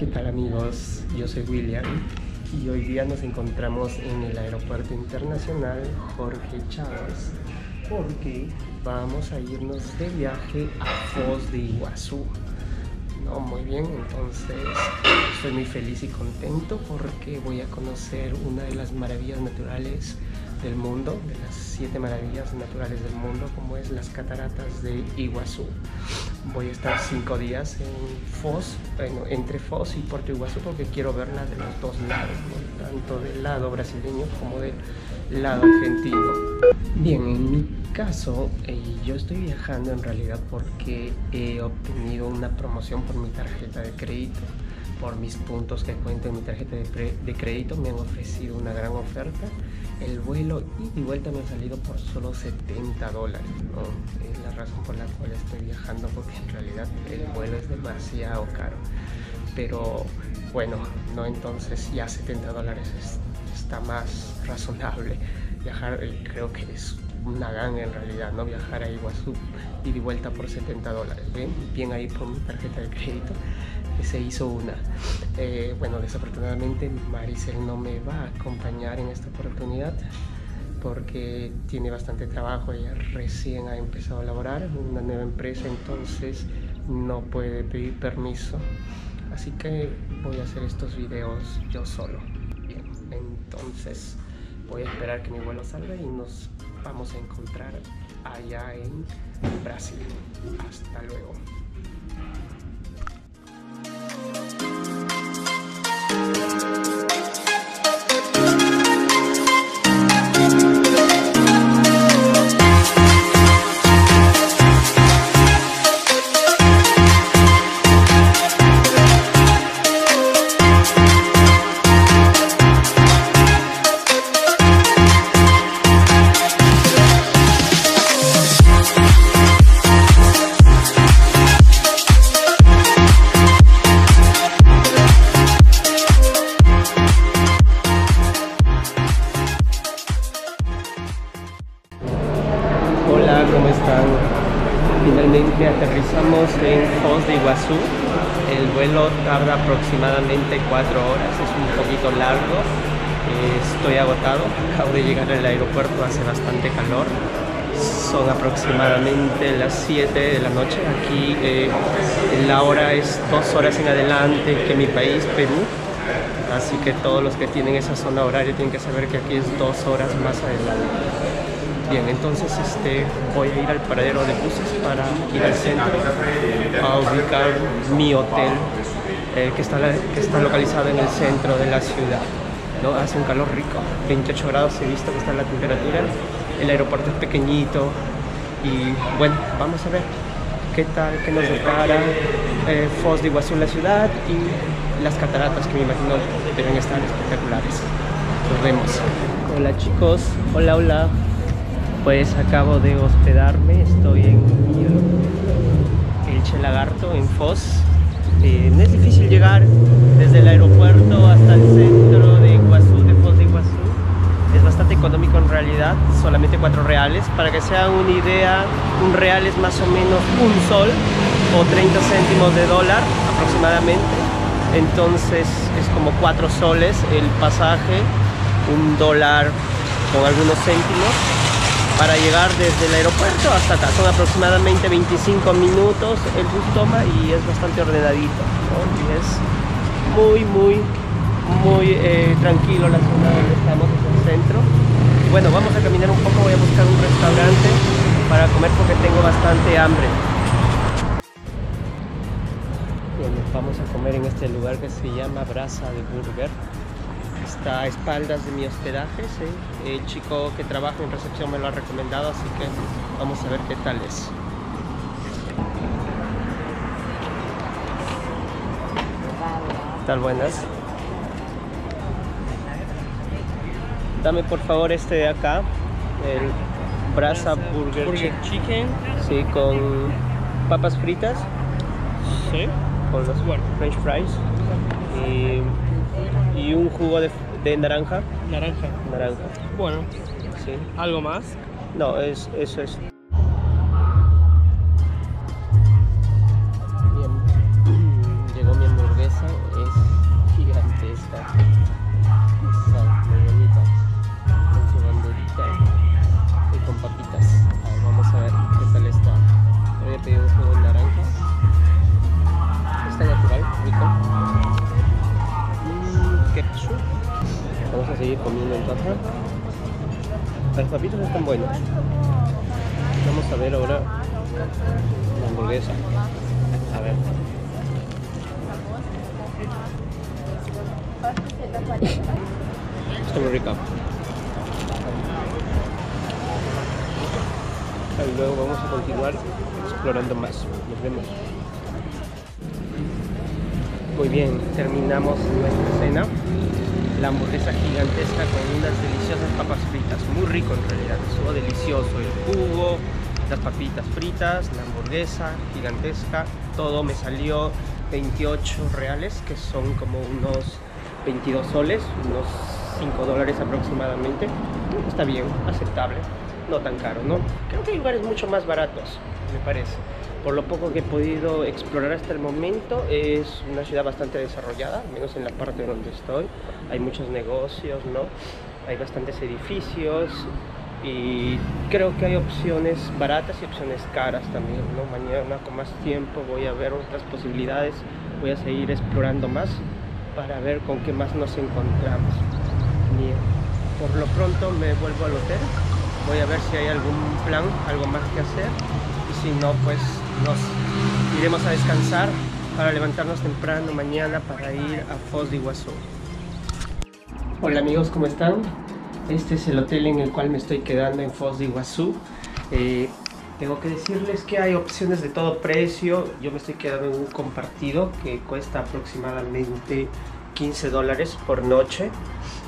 ¿qué tal amigos? Yo soy William y hoy día nos encontramos en el Aeropuerto Internacional Jorge Chávez porque vamos a irnos de viaje a Foz de Iguazú. No, muy bien, entonces estoy muy feliz y contento porque voy a conocer una de las maravillas naturales del mundo, de las siete maravillas naturales del mundo, como es las cataratas de Iguazú. Voy a estar cinco días en Foz, bueno, entre Foz y Puerto Iguazú, porque quiero verla de los dos lados, tanto del lado brasileño como del lado argentino. Bien, en mi caso, eh, yo estoy viajando en realidad porque he obtenido una promoción por mi tarjeta de crédito por mis puntos que cuento en mi tarjeta de, crédito me han ofrecido una gran oferta el vuelo y de vuelta me ha salido por solo 70 dólares es la razón por la cual estoy viajando porque en realidad el vuelo es demasiado caro. Pero bueno no entonces ya 70 dólares está más razonable viajar. Eh, creo que es una ganga en realidad, ¿no? Viajar a Iguazú y de vuelta por 70 dólares. Bien, bien ahí por mi tarjeta de crédito se hizo una. Eh, bueno, desafortunadamente Maricel no me va a acompañar en esta oportunidad porque tiene bastante trabajo, ella recién ha empezado a laborar una nueva empresa, entonces no puede pedir permiso. Así que voy a hacer estos videos yo solo. Bien, entonces voy a esperar que mi vuelo salga y nos vamos a encontrar allá en Brasil. Hasta luego. Horas, es un poquito largo. Estoy agotado, acabo de llegar al aeropuerto, hace bastante calor. Son aproximadamente las 7 de la noche. Aquí eh, la hora es dos horas en adelante que mi país, Perú. Así que todos los que tienen esa zona horaria tienen que saber que aquí es dos horas más adelante. Bien, entonces este, voy a ir al paradero de buses para ir al centro a ubicar mi hotel eh, que, está, que está localizado en el centro de la ciudad. ¿no? Hace un calor rico, 28 grados he visto que está la temperatura, el aeropuerto es pequeñito y bueno, vamos a ver qué tal, qué nos depara eh, de Iguazú la ciudad y las cataratas que me imagino deben estar espectaculares. Nos vemos. Hola chicos, hola, hola pues acabo de hospedarme, estoy en el Chelagarto, en Foz. Eh, no es difícil llegar desde el aeropuerto hasta el centro de Iguazú, de Foz de Iguazú. Es bastante económico en realidad, solamente cuatro reales. Para que se hagan una idea, un real es más o menos un sol o 30 céntimos de dólar aproximadamente. Entonces es como cuatro soles el pasaje, un dólar con algunos céntimos para llegar desde el aeropuerto hasta acá. Son aproximadamente 25 minutos el bus toma y es bastante ordenadito. Y es muy, muy, muy eh, tranquilo la zona donde estamos, en el centro. Bueno, vamos a caminar un poco, voy a buscar un restaurante para comer porque tengo bastante hambre. Vamos a comer en este lugar que se llama Brasa de Burger está a espaldas de mi hospedaje. El chico que trabaja en recepción me lo ha recomendado, así que vamos a ver qué tal es. ¿Qué tal? Buenas. Dame por favor este de acá, el Brasa Burger, Chicken. Sí, con papas fritas. Sí. Con los French fries. Y y un jugo de, de naranja. Naranja. Naranja. Bueno. Sí. ¿Algo más? No, es, eso es. A seguir comiendo en casa. Las papitas están buenas. Vamos a ver ahora la hamburguesa. A ver. Está muy rica. Y luego vamos a continuar explorando más. Nos vemos. Muy bien, terminamos nuestra cena. La hamburguesa gigantesca con unas deliciosas papas fritas. Muy rico en realidad. Estuvo delicioso. El jugo, las papitas fritas, la hamburguesa gigantesca. Todo me salió 28 reales, que son como unos 22 soles, unos 5 dólares aproximadamente. Está bien, aceptable, no tan caro, ¿no? Creo que hay lugares mucho más baratos, me parece. Por lo poco que he podido explorar hasta el momento, es una ciudad bastante desarrollada, al menos en la parte donde estoy. Hay muchos negocios, ¿no? Hay bastantes edificios y creo que hay opciones baratas y opciones caras también, ¿no? Mañana con más tiempo voy a ver otras posibilidades, voy a seguir explorando más para ver con qué más nos encontramos. Bien. Por lo pronto me vuelvo al hotel, voy a ver si hay algún plan, algo más que hacer y si no pues nos iremos a descansar para levantarnos temprano mañana para ir a Foz de Iguazú. Hola amigos, ¿cómo están? Este es el hotel en el cual me estoy quedando en Foz de Iguazú. Eh, tengo que decirles que hay opciones de todo precio. Yo me estoy quedando en un compartido que cuesta aproximadamente 15 dólares por noche.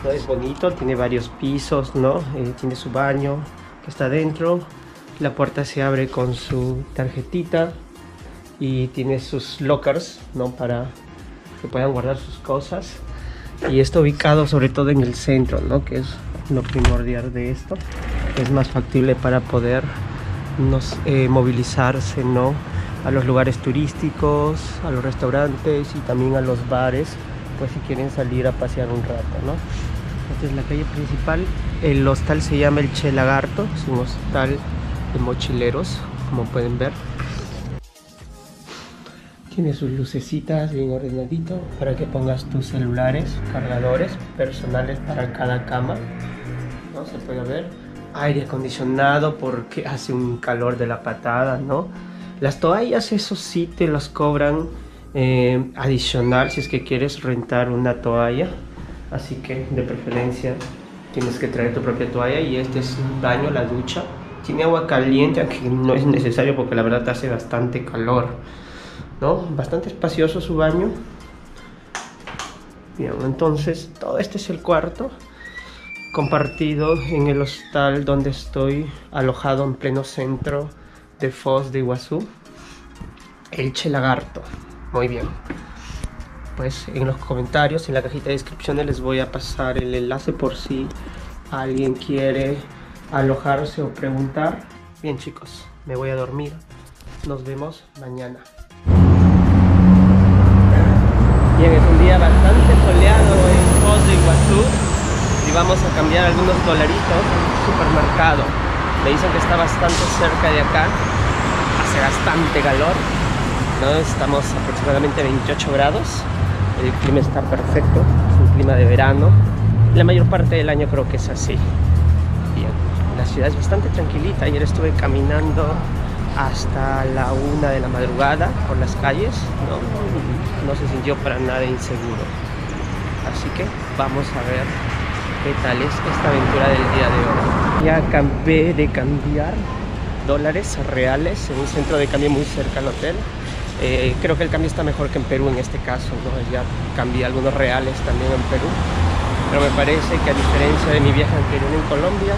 ¿no? Es bonito, tiene varios pisos, ¿no? Eh, tiene su baño que está dentro. La puerta se abre con su tarjetita y tiene sus lockers, ¿no? Para que puedan guardar sus cosas. Y está ubicado sobre todo en el centro, ¿no? Que es lo primordial de esto. Es más factible para poder nos, eh, movilizarse, ¿no? A los lugares turísticos, a los restaurantes y también a los bares, pues si quieren salir a pasear un rato, ¿no? Esta es la calle principal. El hostal se llama el Che Lagarto, es un hostal de mochileros, como pueden ver. Tiene sus lucecitas bien ordenadito para que pongas tus celulares, cargadores personales para cada cama. ¿no? Se puede ver. Aire acondicionado porque hace un calor de la patada, ¿no? Las toallas, eso sí te las cobran eh, adicional si es que quieres rentar una toalla. Así que de preferencia tienes que traer tu propia toalla y este es un baño, la ducha. Tiene agua caliente, aunque no es necesario porque la verdad hace bastante calor. ¿no? Bastante espacioso su baño. Bien, entonces todo este es el cuarto compartido en el hostal donde estoy alojado en pleno centro de Foz de Iguazú. El Lagarto. Muy bien. Pues en los comentarios, en la cajita de descripciones les voy a pasar el enlace por si alguien quiere alojarse o preguntar. Bien chicos, me voy a dormir. Nos vemos mañana. Bien, es un día bastante soleado en Foz de Iguazú y vamos a cambiar algunos dolaritos en el supermercado. Me dicen que está bastante cerca de acá, hace bastante calor, ¿no? estamos aproximadamente 28 grados, el clima está perfecto, es un clima de verano, la mayor parte del año creo que es así. Bien, la ciudad es bastante tranquilita, ayer estuve caminando hasta la una de la madrugada por las calles, ¿no? no se sintió para nada inseguro. Así que vamos a ver qué tal es esta aventura del día de hoy. Ya acabé de cambiar dólares reales en un centro de cambio muy cerca al hotel. Eh, creo que el cambio está mejor que en Perú en este caso, ¿no? ya cambié algunos reales también en Perú. Pero me parece que a diferencia de mi viaje anterior en Colombia,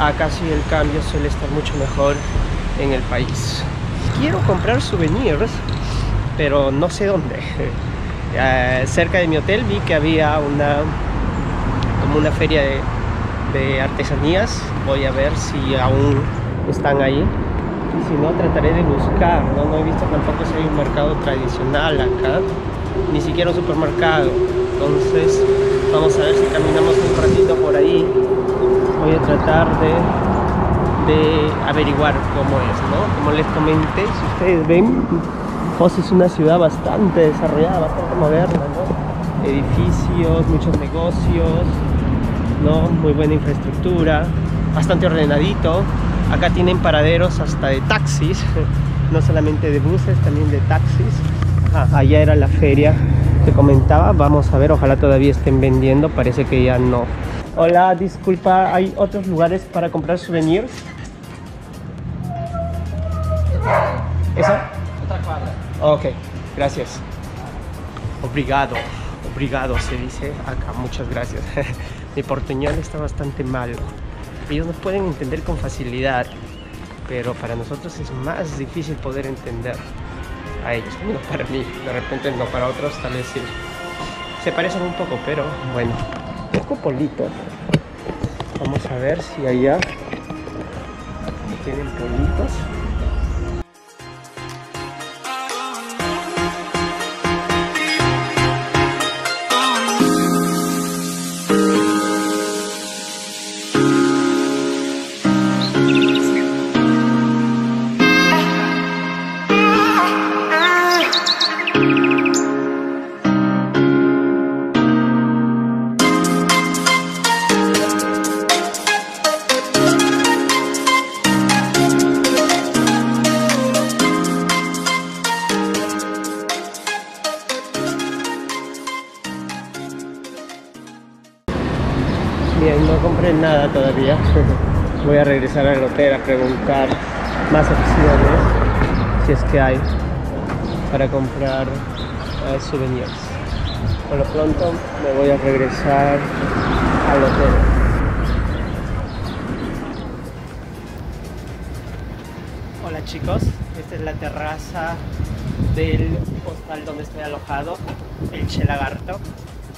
acá sí el cambio suele estar mucho mejor en el país. Quiero comprar souvenirs, pero no sé dónde. Eh, cerca de mi hotel vi que había una como una feria de, de, artesanías. Voy a ver si aún están ahí. Y si no, trataré de buscar. No, no he visto tampoco si hay un mercado tradicional acá, ni siquiera un supermercado. Entonces vamos a ver si caminamos un ratito por ahí. Voy a tratar de, de averiguar cómo es, ¿no? Como les comenté, si ustedes ven, Foz es una ciudad bastante desarrollada, bastante moderna, ¿no? Edificios, muchos negocios, ¿no? Muy buena infraestructura, bastante ordenadito. Acá tienen paraderos hasta de taxis, no solamente de buses, también de taxis. Allá era la feria que comentaba. Vamos a ver, ojalá todavía estén vendiendo. Parece que ya no. Hola, disculpa, ¿hay otros lugares para comprar souvenirs? ¿Esa? Otra cuadra. Ok, gracias. Obrigado, obrigado se dice acá, muchas gracias. Mi portuñol está bastante malo. Ellos nos pueden entender con facilidad, pero para nosotros es más difícil poder entender a ellos. No para mí, de repente no para otros, tal vez sí. Se parecen un poco, pero bueno, poco polito. Vamos a ver si allá tienen politos. Bien, no compré nada todavía. Voy a regresar al hotel a preguntar más opciones, si es que hay, para comprar eh, souvenirs. Por lo pronto me voy a regresar al hotel. Hola chicos, esta es la terraza del hostal donde estoy alojado, el Che Lagarto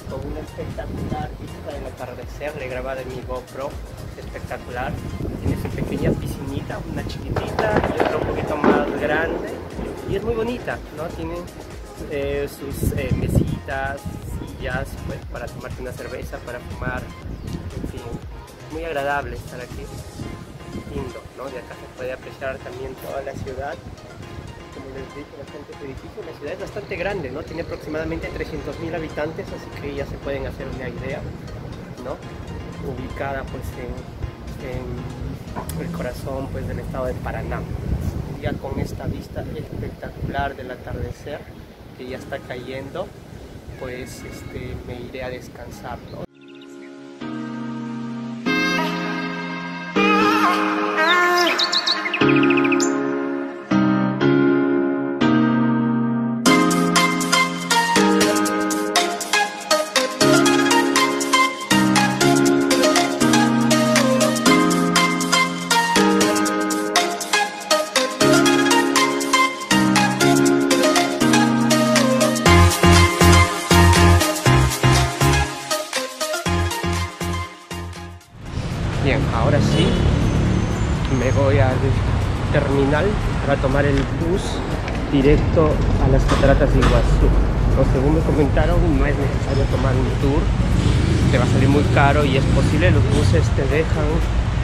con una espectacular vista del atardecer, le he grabado en mi GoPro, espectacular. Tiene su pequeña piscinita, una chiquitita y otra un poquito más grande. Y es muy bonita, ¿no? Tiene eh, sus eh, mesitas, sillas pues, para tomarte una cerveza, para fumar, en fin. Muy agradable estar aquí, lindo, ¿no? De acá se puede apreciar también toda la ciudad bastante edificio. La ciudad es bastante grande, ¿no? Tiene aproximadamente 300.000 habitantes, así que ya se pueden hacer una idea, ¿no? Ubicada pues en, el corazón pues del estado de Paraná. Ya con esta vista espectacular del atardecer que ya está cayendo, pues este, me iré a descansar. Para tomar el bus directo a las cataratas de Iguazú. No, según me comentaron, no es necesario tomar un tour, te va a salir muy caro y es posible, los buses te dejan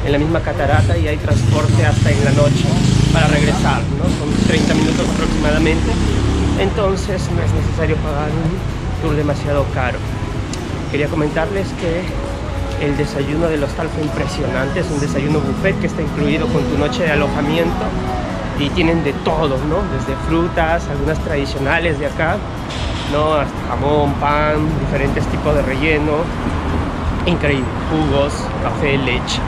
en la misma catarata y hay transporte hasta en la noche para regresar, ¿no? Son 30 minutos aproximadamente, entonces no es necesario pagar un tour demasiado caro. Quería comentarles que el desayuno del hostal fue impresionante, es un desayuno buffet que está incluido con tu noche de alojamiento y tienen de todo, ¿no? Desde frutas, algunas tradicionales de acá, ¿no? Hasta jamón, pan, diferentes tipos de relleno, increíble, jugos, café, leche.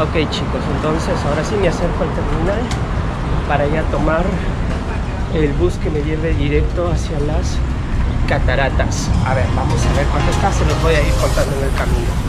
Ok chicos, entonces ahora sí me acerco al terminal para ya tomar el bus que me lleve directo hacia las cataratas. A ver, vamos a ver cuánto está, se los voy a ir contando en el camino.